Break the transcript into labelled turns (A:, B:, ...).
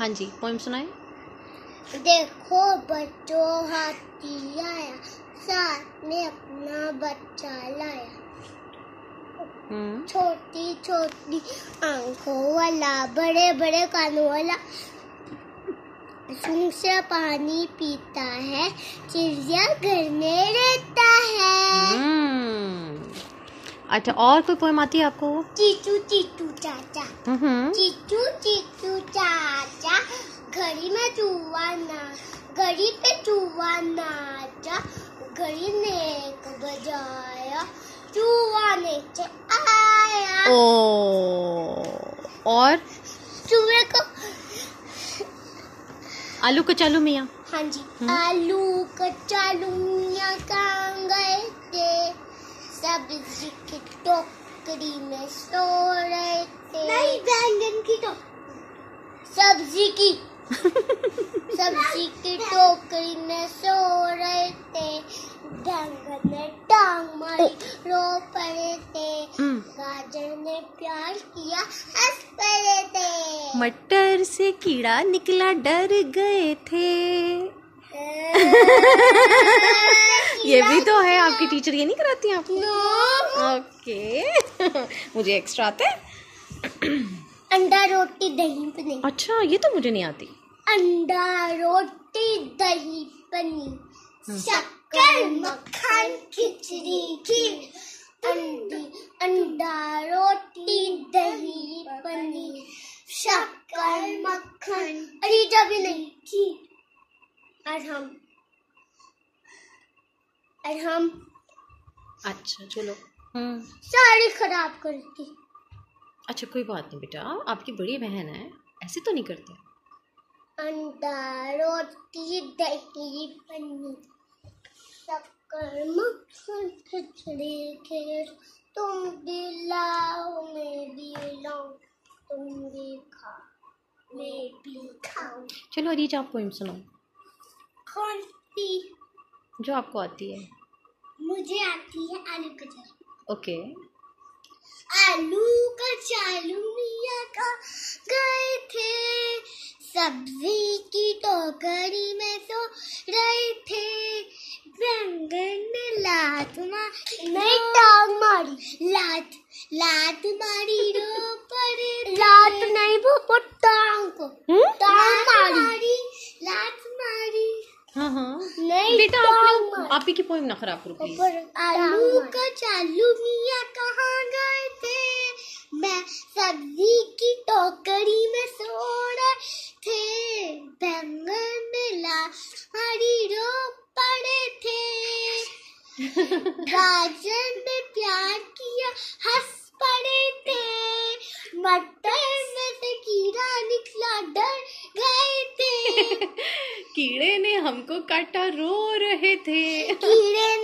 A: हाँ जी पोइम सुनाए।
B: देखो बच्चों हाथी आया साथ में अपना बच्चा लाया।
A: हम्म।
B: छोटी छोटी आँखों वाला बड़े बड़े कानों वाला। सूंघ से पानी पीता है चिड़िया घर में रहता है।
A: हम्म। अच्छा और कोई पोइम आती है आपको?
B: चीचू चीचू चाचा।
A: हम्म।
B: चीचू चीचू चाचा घड़ी में चूहा ना घड़ी पे चूहा नाचा घड़ी ने एक बजाया चूहा नीचे आया।
A: ओ और?
B: चूहे को
A: आलू कचालू मियाँ।
B: हाँ जी
A: हम्म।
B: आलू कचालू मियाँ कहाँ गए थे सब्ज़ी की टोकरी में सो रहे थे नहीं बैंगन की तो सब्ज़ी की। सब्ज़ी की टोकरी में सो रहे थे। बैंगन ने टांग मारी रो पड़े थे।
A: हम्म।
B: गाजर ने प्यार किया हंस पड़े थे।
A: मटर से कीड़ा निकला डर गए थे। ये भी तो है आपकी टीचर ये नहीं कराती आपको? ओके मुझे एक्स्ट्रा आते हैं।
B: अंडा रोटी दही पनीर।
A: अच्छा ये तो मुझे नहीं आती।
B: अंडा रोटी दही पनीर। शक्कर मक्खन खिचड़ी खीर। अंडी अंडा रोटी दही पनीर। शक्कर मक्खन। अरे जब नहीं खीर। और हम। और हम।
A: अच्छा चलो। हम्म।
B: सारी खराब करती।
A: अच्छा कोई बात नहीं बेटा। आपकी बड़ी बहन है। ऐसे तो नहीं करते।
B: अंडा रोटी दही पनीर तुम दिलाओ मैं तुम भी खाओ मैं भी खाऊं।
A: चलो अरीज आप पोइम सुनो।
B: कौन सी?
A: जो आपको आती है।
B: मुझे आती है आलू कचौरी
A: ओके
B: आलू का चालू मिया का गए थे। सब्ज़ी की टोकरी में सो रहे थे। बैंगन ने लात मारी नहीं टांग मारी। लात लात मारी रो पड़े लात नहीं वो वो टांग को
A: हम्म
B: टांग मारी लात मारी
A: हाँ हाँ
B: नहीं
A: बेटा
B: आप
A: आपने आप ही की पोइम ना खराब करो प्लीज़
B: आलू का चालू मियाँ कहाँ गए थे? मैं सब्ज़ी की टोकरी में सो रहे थे। बैंगन में ला हरी रो पड़े थे। गाजर ने प्यार किया हंस पड़े थे मटर में से कीड़ा निकला डर गए थे
A: कीड़े ने हमको काटा रो रहे थे।
B: कीड़े